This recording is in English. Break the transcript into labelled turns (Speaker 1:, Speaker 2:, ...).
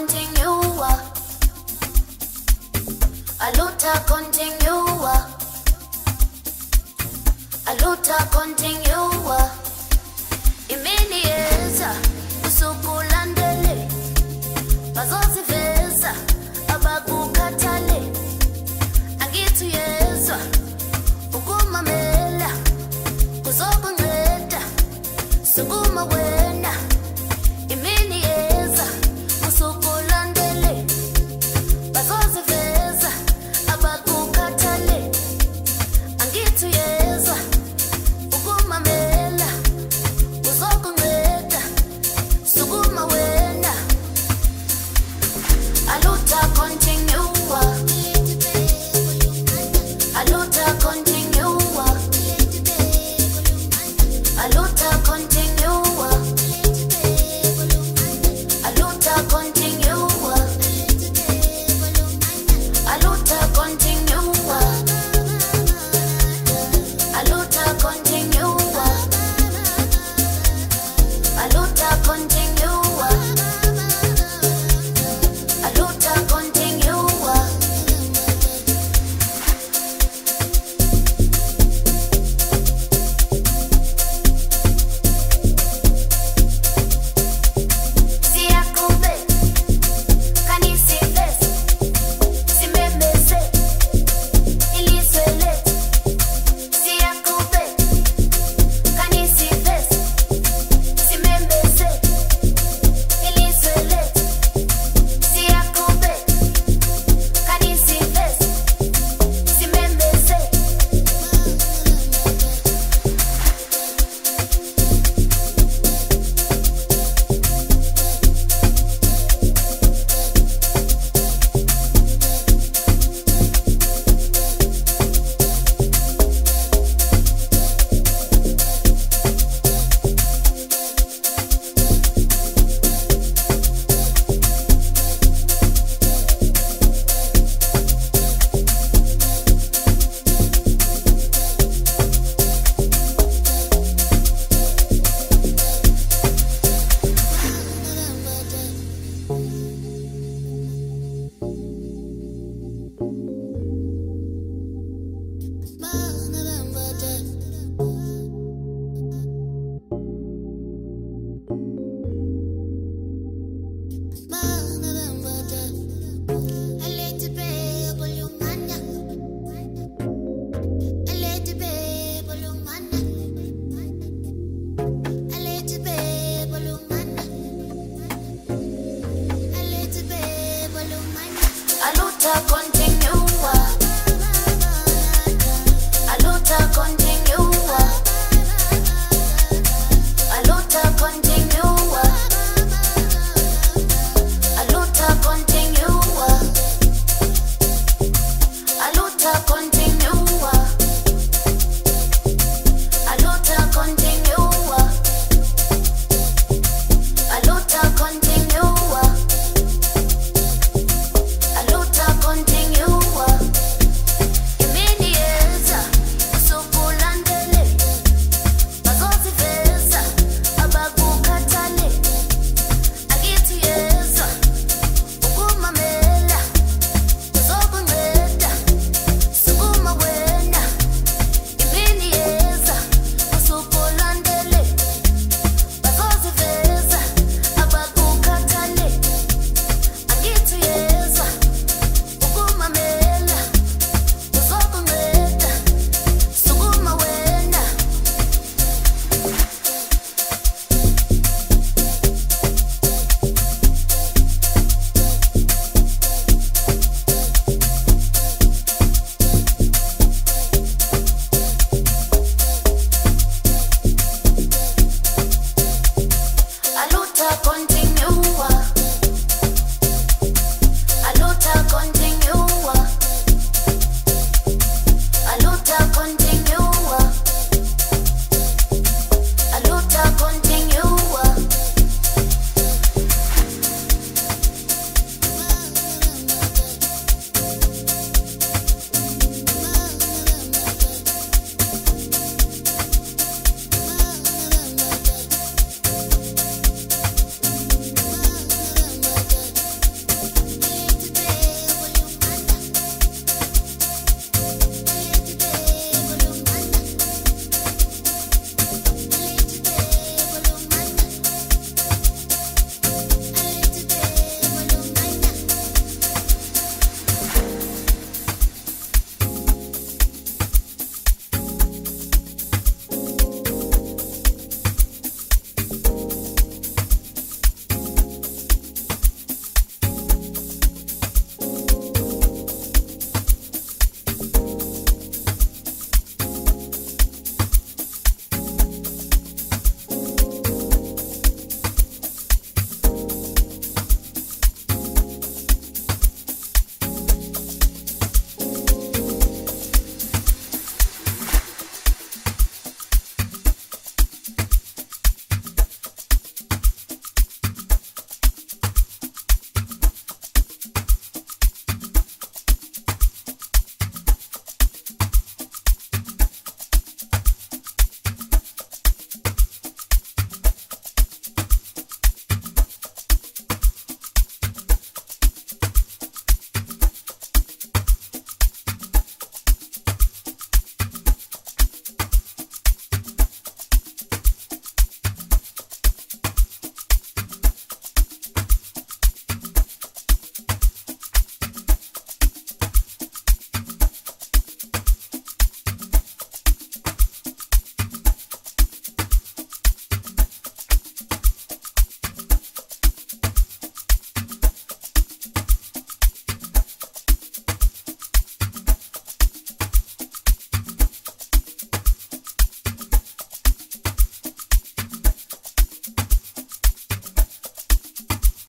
Speaker 1: Aluta continua. Aluta continua. Aluta continua.